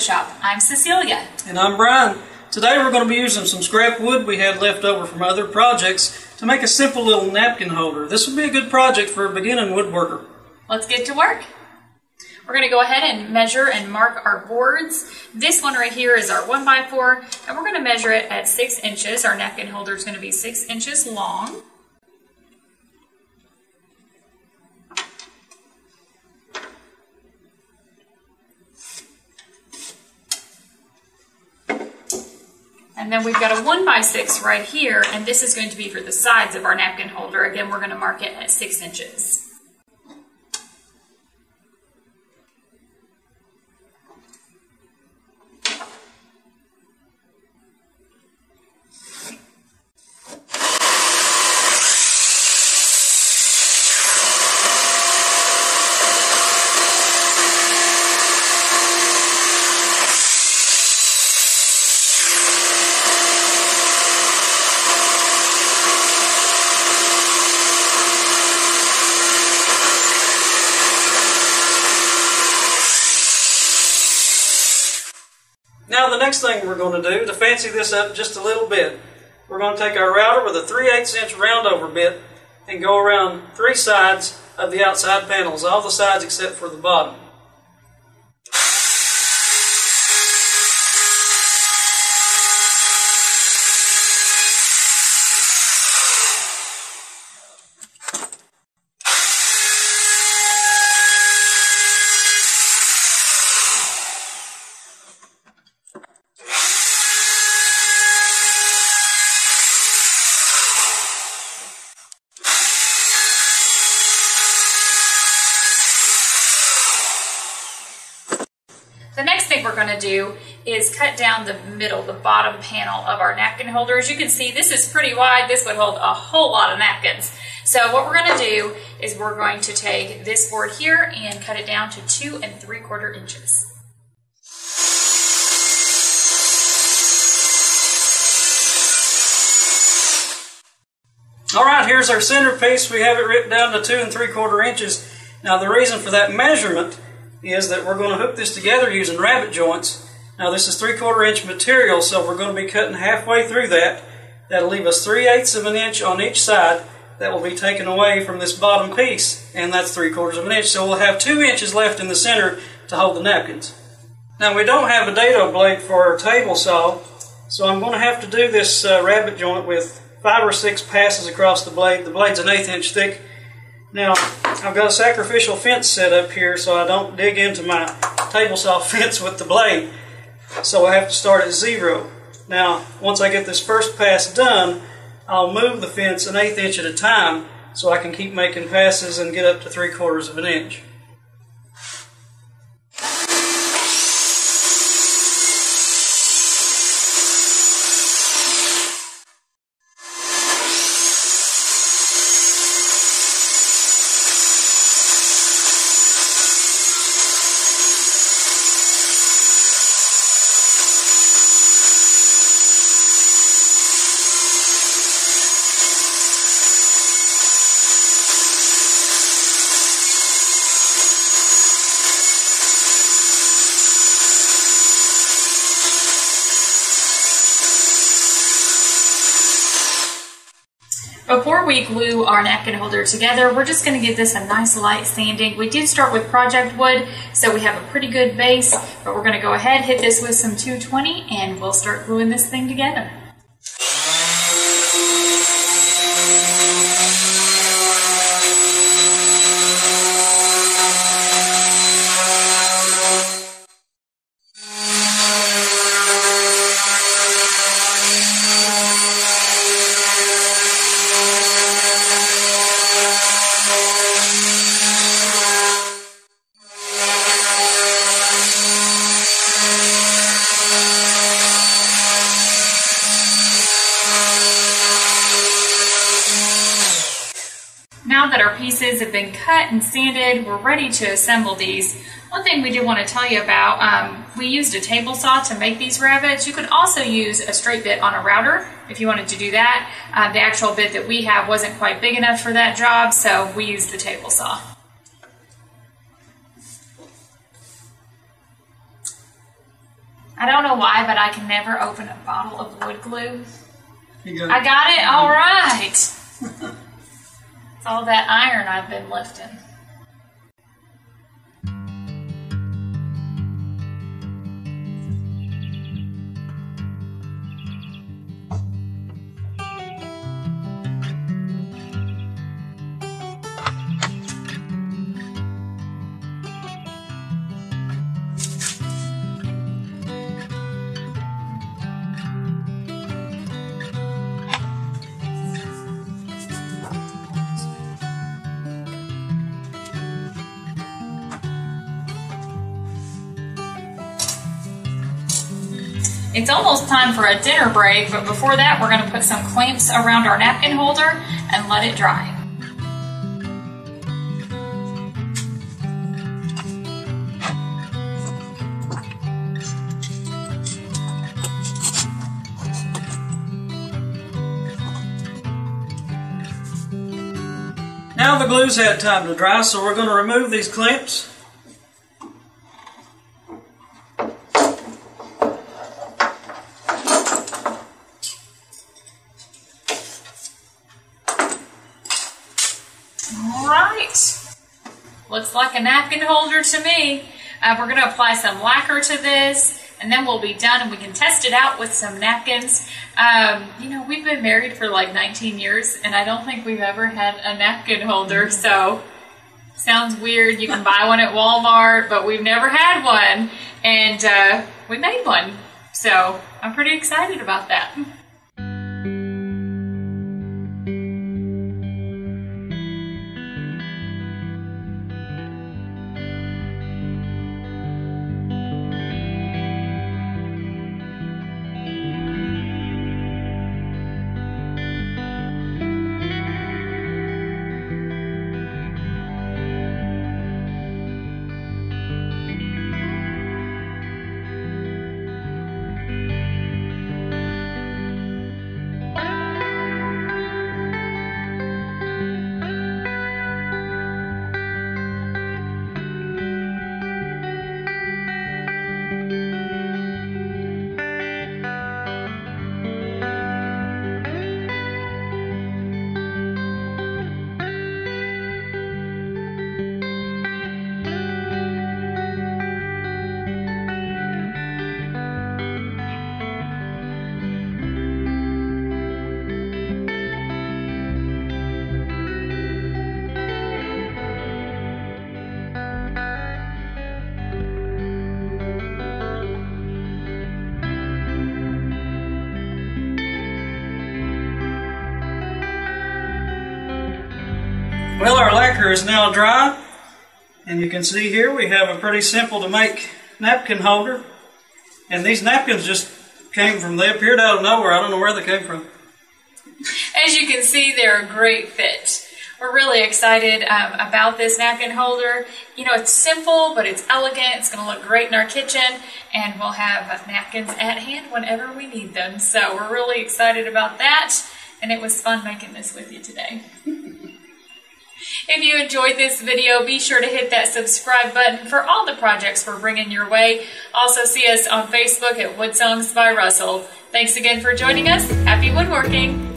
Wood Shop. I'm Cecelia. And I'm Bryan. Today we're going to be using some scrap wood we had left over from other projects to make a simple little napkin holder. This would be a good project for a beginning woodworker. Let's get to work. We're going to go ahead and measure and mark our boards. This one right here is our 1x4, and we're going to measure it at 6 inches. Our napkin holder is going to be 6 inches long. And then we've got a 1 by 6 right here, and this is going to be for the sides of our napkin holder. Again, we're going to mark it at 6 inches. Now the next thing we're going to do to fancy this up just a little bit, we're going to take our router with a 3 8 inch roundover bit and go around three sides of the outside panels, all the sides except for the bottom. The next thing we're going to do is cut down the middle, the bottom panel of our napkin holder. As you can see, this is pretty wide. This would hold a whole lot of napkins. So what we're going to do is we're going to take this board here and cut it down to two and three quarter inches. All right, here's our centerpiece. We have it written down to two and three quarter inches. Now the reason for that measurement is that we're going to hook this together using rabbet joints. Now this is three quarter inch material, so we're going to be cutting halfway through that. That'll leave us three eighths of an inch on each side. That will be taken away from this bottom piece, and that's three quarters of an inch. So we'll have two inches left in the center to hold the napkins. Now we don't have a dado blade for our table saw, so I'm going to have to do this uh, rabbet joint with five or six passes across the blade. The blade's an eighth inch thick. Now, I've got a sacrificial fence set up here so I don't dig into my table saw fence with the blade. So I have to start at zero. Now, once I get this first pass done, I'll move the fence an eighth inch at a time so I can keep making passes and get up to three quarters of an inch. Before we glue our napkin holder together, we're just going to give this a nice light sanding. We did start with project wood, so we have a pretty good base, but we're going to go ahead, hit this with some 220, and we'll start gluing this thing together. Now that our pieces have been cut and sanded, we're ready to assemble these. One thing we did want to tell you about, um, we used a table saw to make these rabbets. You could also use a straight bit on a router if you wanted to do that. Uh, the actual bit that we have wasn't quite big enough for that job, so we used the table saw. I don't know why, but I can never open a bottle of wood glue. Got I got it all right. it's all that iron I've been lifting. It's almost time for a dinner break, but before that, we're going to put some clamps around our napkin holder and let it dry. Now the glue's had time to dry, so we're going to remove these clamps. Looks like a napkin holder to me. Uh, we're going to apply some lacquer to this and then we'll be done and we can test it out with some napkins. Um, you know, we've been married for like 19 years and I don't think we've ever had a napkin holder, so sounds weird. You can buy one at Walmart, but we've never had one and uh, we made one. So I'm pretty excited about that. Lacquer is now dry, and you can see here we have a pretty simple to make napkin holder. And these napkins just came from, they appeared out of nowhere. I don't know where they came from. As you can see, they're a great fit. We're really excited um, about this napkin holder. You know, it's simple, but it's elegant. It's going to look great in our kitchen, and we'll have napkins at hand whenever we need them. So we're really excited about that, and it was fun making this with you today. If you enjoyed this video, be sure to hit that subscribe button for all the projects we're bringing your way. Also see us on Facebook at Woodsongs by Russell. Thanks again for joining us. Happy woodworking!